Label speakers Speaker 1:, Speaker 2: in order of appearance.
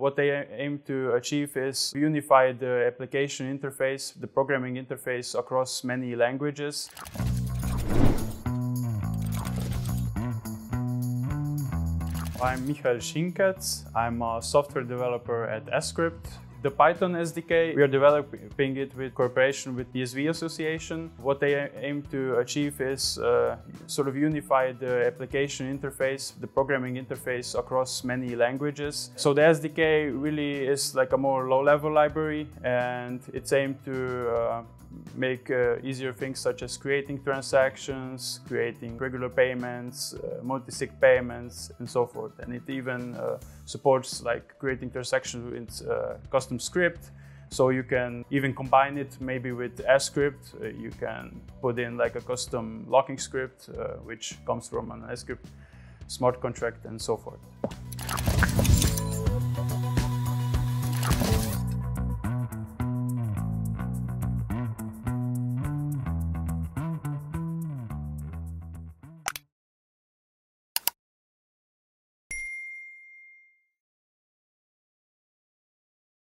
Speaker 1: What they aim to achieve is unify the application interface, the programming interface across many languages. I'm Mihael Šinkec. I'm a software developer at sCrypt. The Python SDK, we are developing it with cooperation with BSV Association. What they aim to achieve is uh, sort of unify the application interface, the programming interface across many languages. So the SDK really is like a more low-level library and it's aimed to uh, make uh, easier things such as creating transactions, creating regular payments, uh, multi-sig payments, and so forth. And it even uh, supports like creating transactions with uh, custom script. So you can even combine it maybe with sCrypt. Uh, you can put in like a custom locking script, uh, which comes from an sCrypt smart contract and so forth.